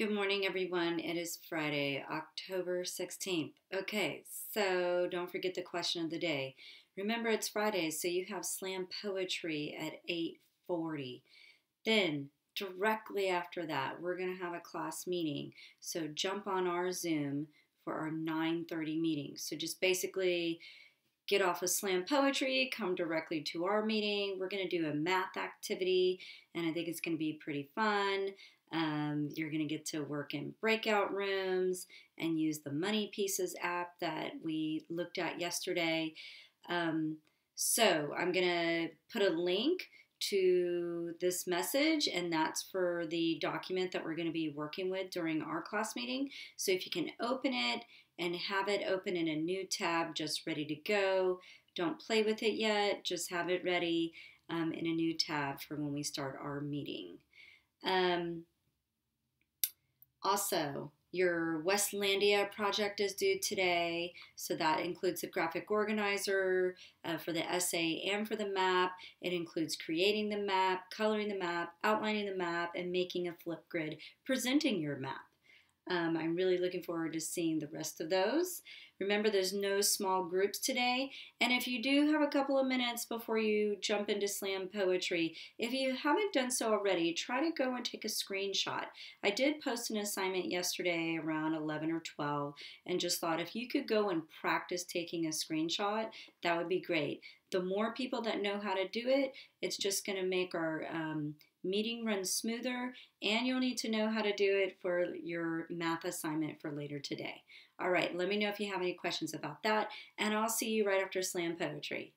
Good morning, everyone. It is Friday, October 16th. Okay, so don't forget the question of the day. Remember, it's Friday, so you have slam poetry at 8:40. Then, directly after that, we're going to have a class meeting. So jump on our Zoom for our 9:30 meeting. So just basically get off of slam poetry, come directly to our meeting. We're going to do a math activity, and I think it's going to be pretty fun. Um, you're going to get to work in breakout rooms and use the Money Pieces app that we looked at yesterday. Um, so I'm going to put a link to this message, and that's for the document that we're going to be working with during our class meeting. So if you can open it and have it open in a new tab, just ready to go. Don't play with it yet, just have it ready um, in a new tab for when we start our meeting. Um, also, your Westlandia project is due today, so that includes the graphic organizer uh, for the essay and for the map. It includes creating the map, coloring the map, outlining the map, and making a Flipgrid, presenting your map. Um, I'm really looking forward to seeing the rest of those. Remember, there's no small groups today. And if you do have a couple of minutes before you jump into slam poetry, if you haven't done so already, try to go and take a screenshot. I did post an assignment yesterday around 11 or 12 and just thought if you could go and practice taking a screenshot, that would be great. The more people that know how to do it, it's just going to make our um, meeting runs smoother, and you'll need to know how to do it for your math assignment for later today. All right, let me know if you have any questions about that, and I'll see you right after Slam Poetry.